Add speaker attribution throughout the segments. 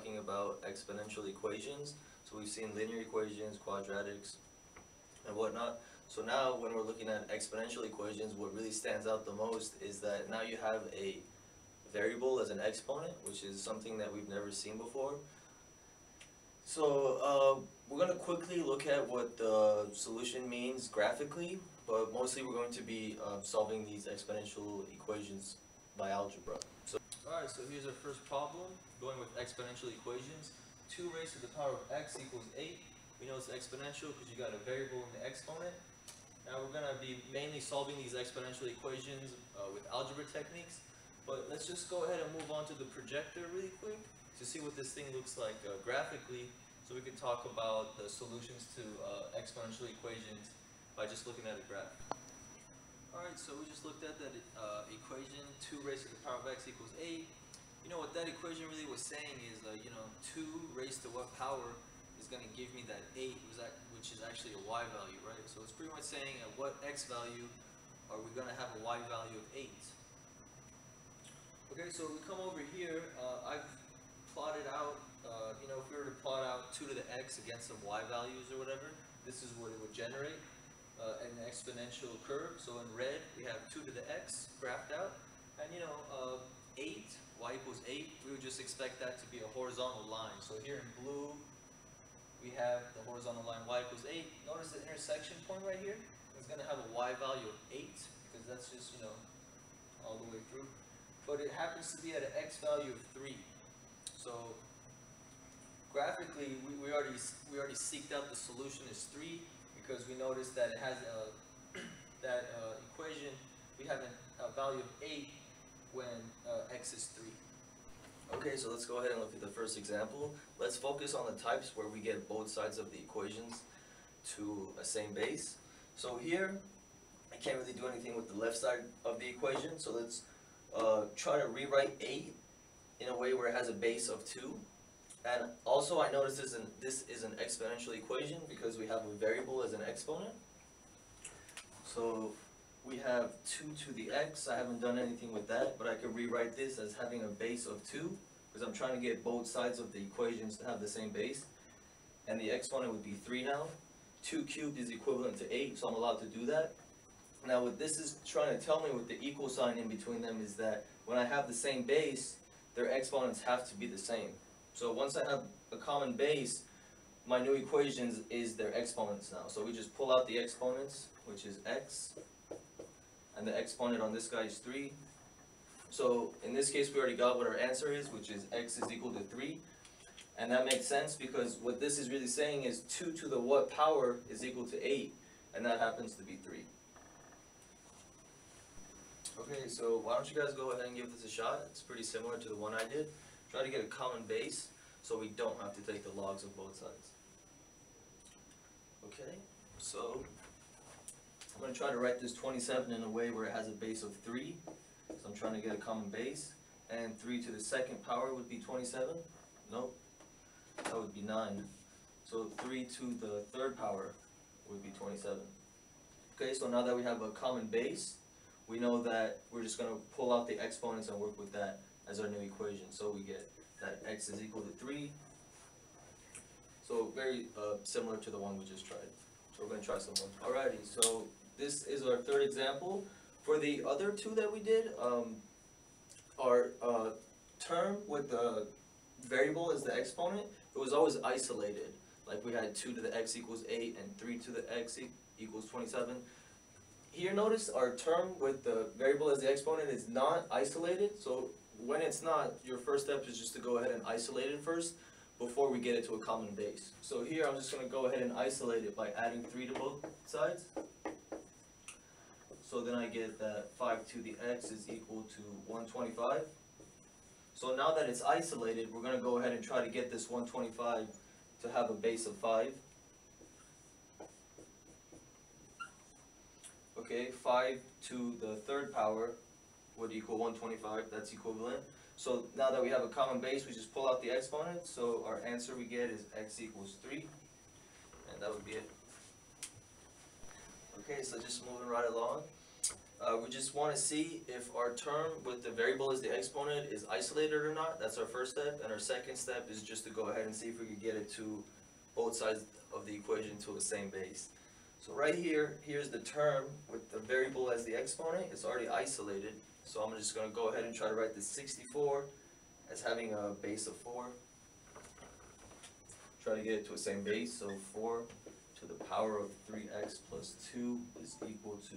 Speaker 1: talking about exponential equations. So we've seen linear equations, quadratics, and whatnot. So now when we're looking at exponential equations, what really stands out the most is that now you have a variable as an exponent, which is something that we've never seen before. So uh, we're going to quickly look at what the solution means graphically, but mostly we're going to be uh, solving these exponential equations by algebra. Alright, so here's our first problem, going with exponential equations. 2 raised to the power of x equals 8. We know it's exponential because you got a variable in the exponent. Now we're going to be mainly solving these exponential equations uh, with algebra techniques. But let's just go ahead and move on to the projector really quick to see what this thing looks like uh, graphically so we can talk about the solutions to uh, exponential equations by just looking at a graph. Alright, so we just looked at that uh, equation, 2 raised to the power of x equals 8. You know what that equation really was saying is, uh, you know, 2 raised to what power is going to give me that 8, which is actually a y value, right? So it's pretty much saying at what x value are we going to have a y value of 8. Okay, so we come over here, uh, I've plotted out, uh, you know, if we were to plot out 2 to the x against some y values or whatever, this is what it would generate, uh, an exponential curve. So in red, we have 2 to the x graphed out, and you know, uh, 8, y equals 8, we would just expect that to be a horizontal line. So here in blue, we have the horizontal line y equals 8. Notice the intersection point right here is going to have a y value of 8, because that's just, you know, all the way through but it happens to be at an x value of 3. So graphically, we, we already we already seeked out the solution is 3 because we noticed that it has a, that uh, equation, we have a, a, value of 8 when uh, x is 3. Okay, so let's go ahead and look at the first example. Let's focus on the types where we get both sides of the equations to a same base. So here, I can't really do anything with the left side of the equation, so let's uh, try to rewrite 8 in a way where it has a base of 2. And also I notice this, this is an exponential equation because we have a variable as an exponent. So we have 2 to the x. I haven't done anything with that, but I could rewrite this as having a base of 2 because I'm trying to get both sides of the equations to have the same base. And the exponent would be 3 now. 2 cubed is equivalent to 8, so I'm allowed to do that. Now what this is trying to tell me with the equal sign in between them is that when I have the same base, their exponents have to be the same. So once I have a common base, my new equations is their exponents now. So we just pull out the exponents, which is x, and the exponent on this guy is 3. So in this case, we already got what our answer is, which is x is equal to 3. And that makes sense because what this is really saying is 2 to the what power is equal to 8, and that happens to be 3. Okay, so why don't you guys go ahead and give this a shot? It's pretty similar to the one I did. Try to get a common base so we don't have to take the logs of both sides. Okay, so I'm going to try to write this 27 in a way where it has a base of 3. So I'm trying to get a common base. And 3 to the second power would be 27. Nope, that would be 9. So 3 to the third power would be 27. Okay, so now that we have a common base, we know that we're just going to pull out the exponents and work with that as our new equation. So we get that x is equal to 3. So very uh, similar to the one we just tried. So we're going to try some more. Alrighty, so this is our third example. For the other two that we did, um, our uh, term with the variable as the exponent, it was always isolated. Like we had 2 to the x equals 8 and 3 to the x equals 27 here notice our term with the variable as the exponent is not isolated. So when it's not, your first step is just to go ahead and isolate it first before we get it to a common base. So here I'm just going to go ahead and isolate it by adding 3 to both sides. So then I get that 5 to the x is equal to 125. So now that it's isolated, we're going to go ahead and try to get this 125 to have a base of 5. Okay, 5 to the third power would equal 125, that's equivalent. So now that we have a common base, we just pull out the exponent, so our answer we get is x equals 3, and that would be it. Okay, so just moving right along.
Speaker 2: Uh, we just wanna see if our term with the variable as the exponent is isolated or not, that's our first step, and our second step is just to go ahead and see if we could get it to both sides of the equation to the same base. So right here, here's the term with the variable as the exponent, it's already isolated, so I'm just gonna go ahead and try to write this sixty-four as having a base of four. Try to get it to the same base, so four to the power of three x plus two is equal to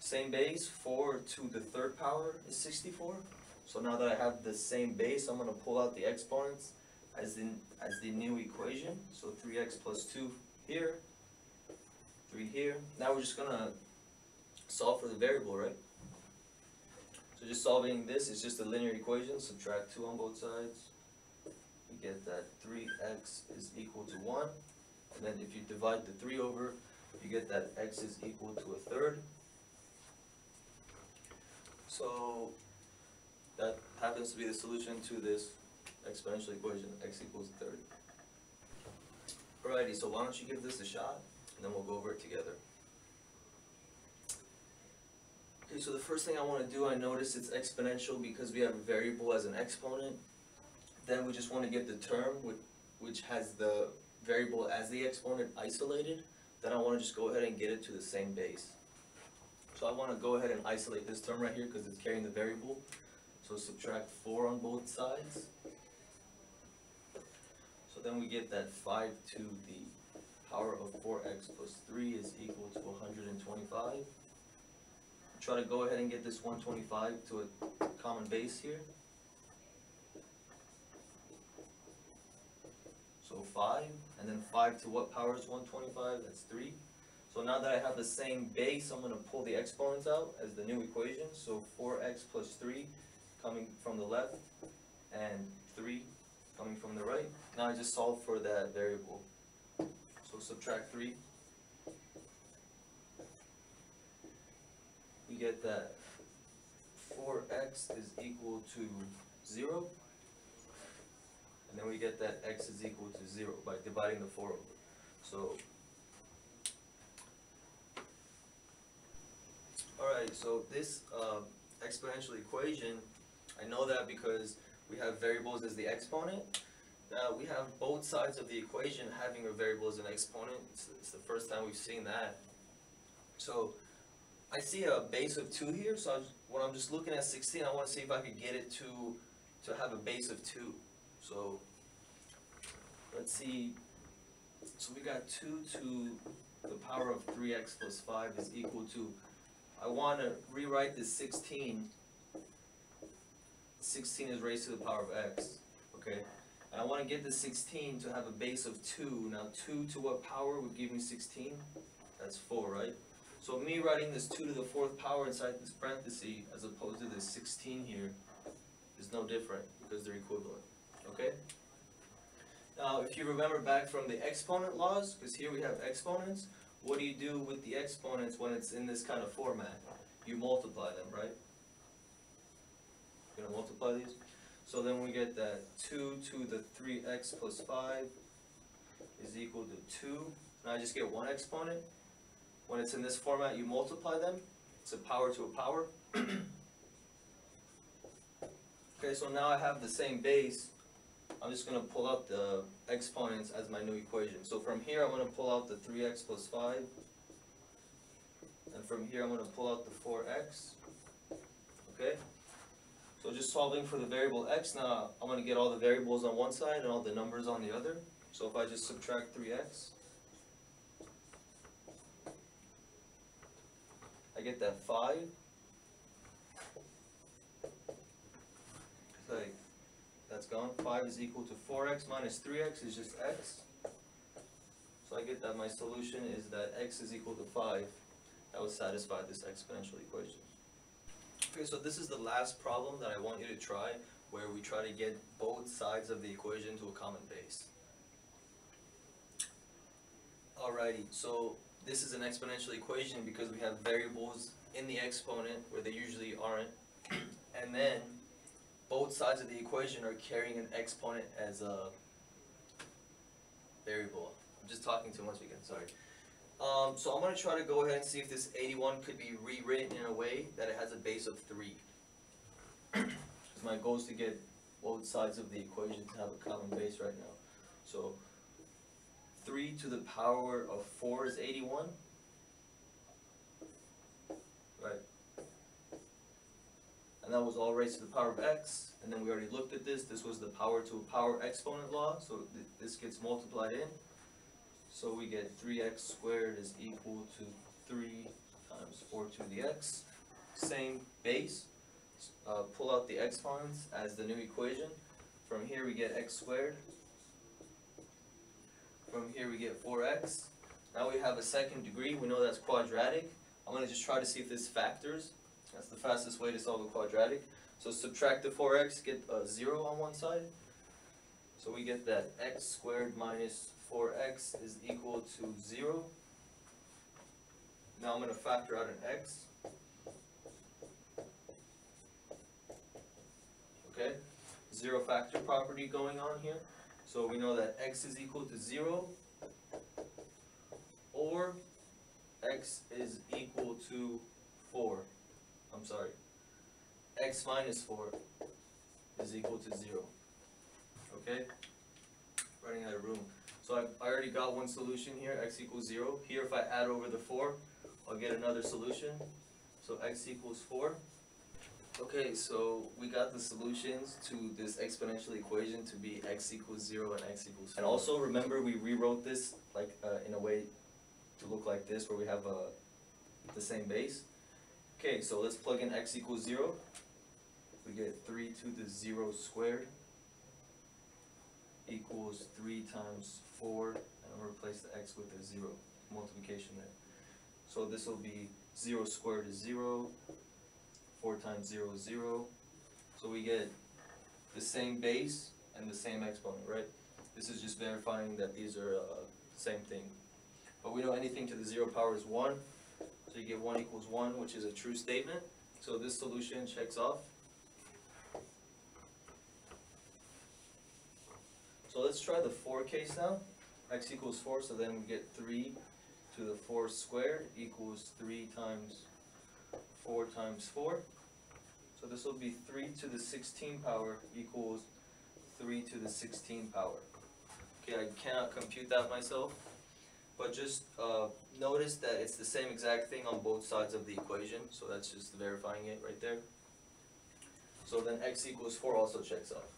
Speaker 2: same base, four to the third power is sixty-four. So now that I have the same base, I'm gonna pull out the exponents as the, as the new equation, so three x plus two here, three here. Now we're just gonna solve for the variable, right? So just solving this is just a linear equation, subtract two on both sides. We get that three x is equal to one, and then if you divide the three over, you get that x is equal to a third. So that happens to be the solution to this exponential equation, x equals thirty. Alrighty, so why don't you give this a shot, and then we'll go over it together. Okay, so the first thing I wanna do, I notice it's exponential because we have a variable as an exponent. Then we just wanna get the term which, which has the variable as the exponent isolated. Then I wanna just go ahead and get it to the same base. So I wanna go ahead and isolate this term right here, cause it's carrying the variable. So subtract four on both sides. So then we get that five to the power of four x plus three is equal to hundred and twenty-five try to go ahead and get this 125 to a common base here. So 5, and then 5 to what power is 125? That's 3. So now that I have the same base, I'm going to pull the exponents out as the new equation. So 4x plus 3 coming from the left, and 3 coming from the right. Now I just solve for that variable. So subtract 3 get that four x is equal to zero. And then we get that x is equal to zero by dividing the four over. So. Alright, so this uh, exponential equation, I know that because we have variables as the exponent. Uh, we have both sides of the equation having a variable as an exponent. It's, it's the first time we've seen that. So I see a base of two here. So I was, when I'm just looking at 16, I want to see if I could get it to to have a base of two. So let's see. So we got two to the power of three x plus five is equal to. I want to rewrite this 16 16 is raised to the power of x, okay? And I want to get the 16 to have a base of 2. Now 2 to what power would give me 16? That's 4, right? So me writing this 2 to the 4th power inside this parenthesis as opposed to this 16 here is no different because they're equivalent, okay? Now if you remember back from the exponent laws, because here we have exponents, what do you do with the exponents when it's in this kind of format? You multiply them, right? You're Gonna multiply these. So then we get that two to the three x plus five is equal to two. And I just get one exponent. When it's in this format, you multiply them. It's a power to a power. okay, so now I have the same base. I'm just going to pull out the exponents as my new equation. So from here, I'm going to pull out the 3x plus 5. And from here, I'm going to pull out the 4x. Okay? So just solving for the variable x, now I'm going to get all the variables on one side and all the numbers on the other. So if I just subtract 3x, get that five. Like, that's gone, five is equal to four x minus three x is just x. So I get that my solution is that x is equal to five. That would satisfy this exponential equation. Okay, so this is the last problem that I want you to try, where we try to get both sides of the equation to a common base. Alrighty, so this is an exponential equation because we have variables in the exponent where they usually aren't, and then both sides of the equation are carrying an exponent as a variable. I'm just talking too much again, sorry. Um, so I'm gonna try to go ahead and see if this eighty-one could be rewritten in a way that it has a base of three. 'Cause my goal is to get both sides of the equation to have a common base right now. So three to the power of four is eighty-one. Right. And that was all raised to the power of x, and then we already looked at this, this was the power to a power exponent law, so th- this gets multiplied in. So we get three x squared is equal to three times four to the x, same base. Uh, pull out the exponents as the new equation, from here we get x squared. From here we get four x, now we have a second degree, we know that's quadratic, I'm gonna just try to see if this factors, that's the fastest way to solve a quadratic. So subtract the four x, get a zero on one side. So we get that x squared minus four x is equal to zero. Now I'm gonna factor out an x. Okay, zero factor property going on here. So we know that x is equal to zero. Or x is equal to four. I'm sorry. x minus four is equal to zero. Okay? Running out of room. So I, I already got one solution here, x equals zero. Here, if I add over the four, I'll get another solution. So x equals four. Okay, so we got the solutions to this exponential equation to be x equals zero and x equals four. And also remember, we rewrote this like uh, in a way to look like this, where we have uh, the same base. Okay, so let's plug in x equals zero. We get three to the zero squared equals three times four, and I'll replace the x with a zero, multiplication there. So this will be zero squared is zero, four times zero is zero. So we get the same base and the same exponent, right? This is just verifying that these are uh, same thing. But we know anything to the zero power is one, so you get one equals one, which is a true statement. So this solution checks off. So let's try the four case now. X equals four, so then we get three to the four squared equals three times four times four. So this will be three to the sixteen power equals three to the sixteen power. Okay, I cannot compute that myself, but just, uh, notice that it's the same exact thing on both sides of the equation, so that's just verifying it right there. So then x equals four also checks off.